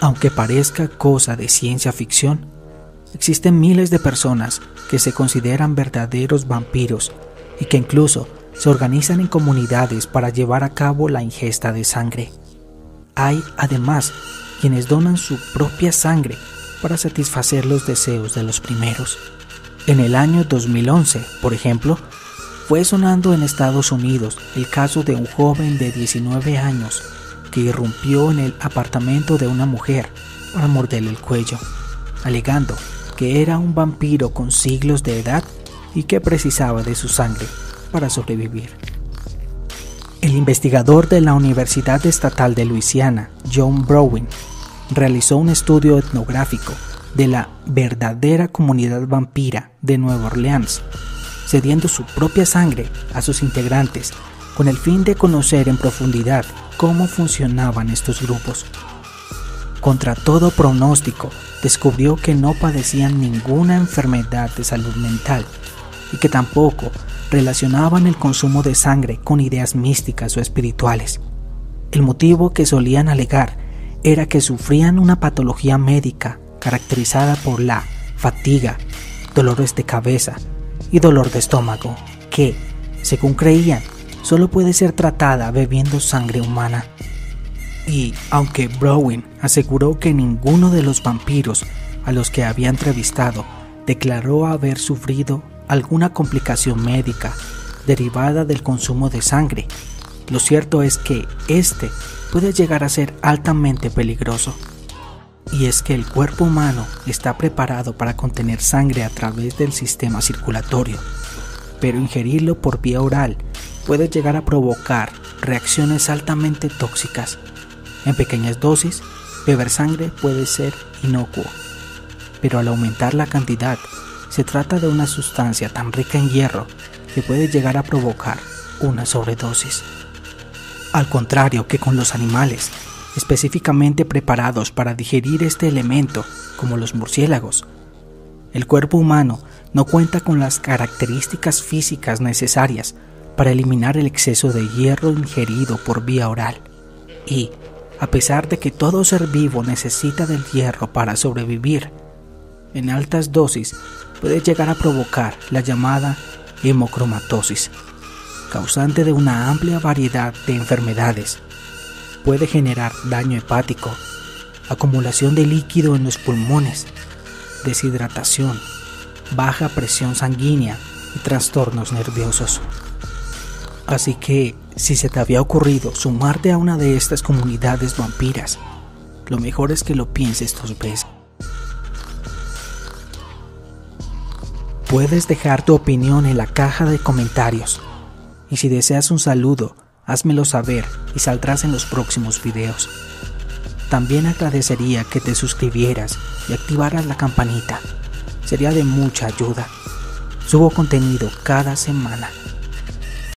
Aunque parezca cosa de ciencia ficción, existen miles de personas que se consideran verdaderos vampiros y que incluso se organizan en comunidades para llevar a cabo la ingesta de sangre. Hay además quienes donan su propia sangre para satisfacer los deseos de los primeros. En el año 2011, por ejemplo, fue sonando en Estados Unidos el caso de un joven de 19 años que irrumpió en el apartamento de una mujer para morderle el cuello, alegando que era un vampiro con siglos de edad y que precisaba de su sangre para sobrevivir. El investigador de la Universidad Estatal de Luisiana, John Browning, realizó un estudio etnográfico de la verdadera comunidad vampira de Nueva Orleans, cediendo su propia sangre a sus integrantes con el fin de conocer en profundidad cómo funcionaban estos grupos. Contra todo pronóstico, descubrió que no padecían ninguna enfermedad de salud mental y que tampoco relacionaban el consumo de sangre con ideas místicas o espirituales. El motivo que solían alegar era que sufrían una patología médica caracterizada por la fatiga, dolores de cabeza y dolor de estómago, que, según creían, solo puede ser tratada bebiendo sangre humana. Y aunque Browning aseguró que ninguno de los vampiros a los que había entrevistado declaró haber sufrido alguna complicación médica derivada del consumo de sangre, lo cierto es que este puede llegar a ser altamente peligroso. Y es que el cuerpo humano está preparado para contener sangre a través del sistema circulatorio, pero ingerirlo por vía oral puede llegar a provocar reacciones altamente tóxicas. En pequeñas dosis, beber sangre puede ser inocuo, pero al aumentar la cantidad, se trata de una sustancia tan rica en hierro que puede llegar a provocar una sobredosis. Al contrario que con los animales, específicamente preparados para digerir este elemento, como los murciélagos, el cuerpo humano no cuenta con las características físicas necesarias para eliminar el exceso de hierro ingerido por vía oral. Y, a pesar de que todo ser vivo necesita del hierro para sobrevivir, en altas dosis puede llegar a provocar la llamada hemocromatosis, causante de una amplia variedad de enfermedades. Puede generar daño hepático, acumulación de líquido en los pulmones, deshidratación, baja presión sanguínea y trastornos nerviosos. Así que, si se te había ocurrido sumarte a una de estas comunidades vampiras, lo mejor es que lo pienses dos veces. Puedes dejar tu opinión en la caja de comentarios. Y si deseas un saludo, házmelo saber y saldrás en los próximos videos. También agradecería que te suscribieras y activaras la campanita. Sería de mucha ayuda. Subo contenido cada semana.